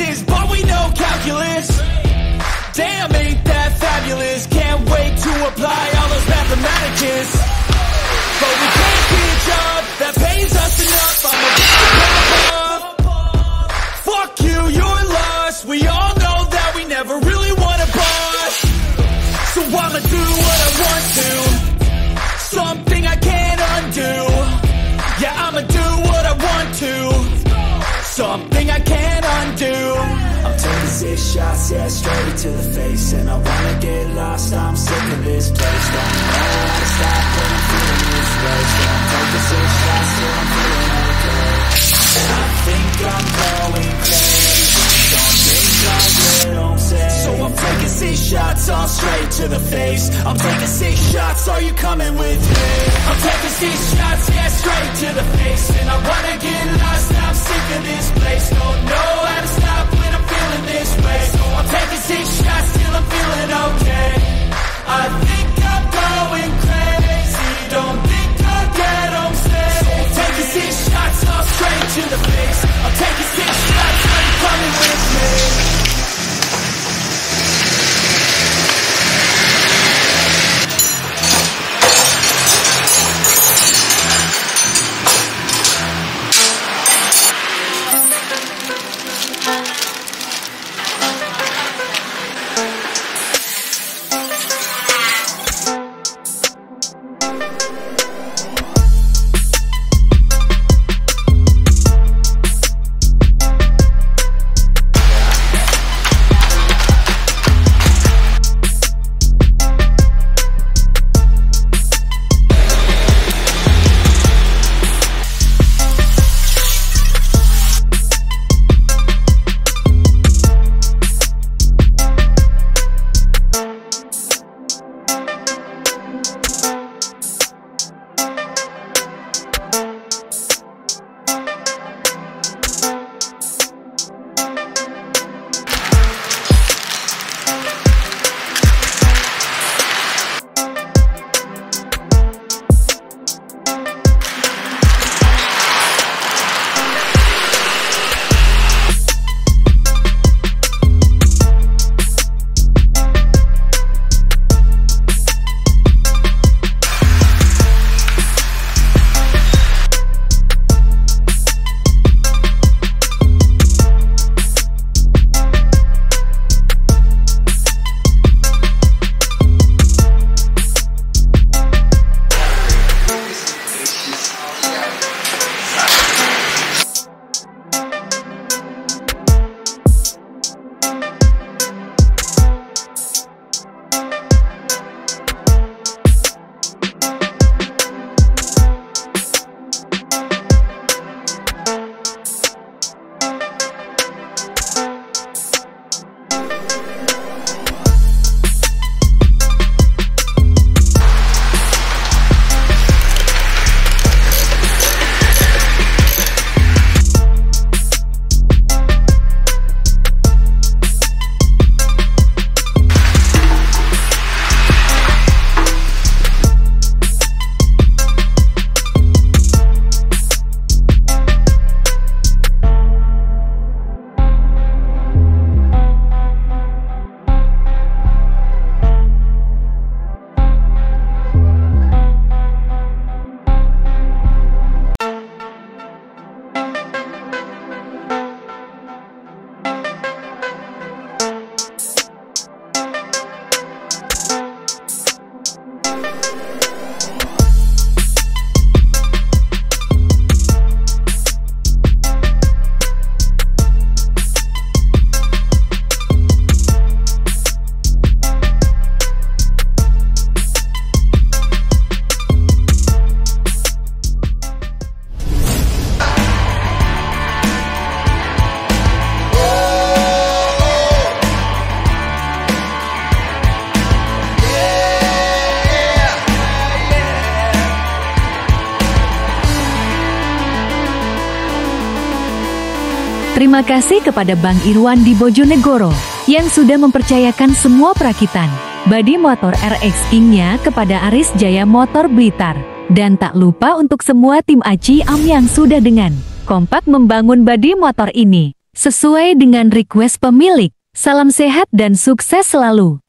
of but we know calculus. Damn, ain't that fabulous? Can't wait to apply all those mathematicus but we shots, yeah, straight to the face. And I wanna get lost, I'm sick of this place. Don't know how to stop when I'm feeling this way. So I'm taking six shots till I'm feeling okay. I think I'm going crazy. Don't think I'll get home safe. So I'm taking six shots, all straight to the face. I'm taking six shots, are you coming with me? I'm taking six shots, yeah, straight to the face. And I wanna get lost, I'm sick of this place. Terima kasih kepada Bang Irwan di Bojonegoro yang sudah mempercayakan semua perakitan badi motor RX King-nya kepada Aris Jaya Motor Blitar. Dan tak lupa untuk semua tim Aci Am yang sudah dengan kompak membangun badi motor ini. Sesuai dengan request pemilik, salam sehat dan sukses selalu.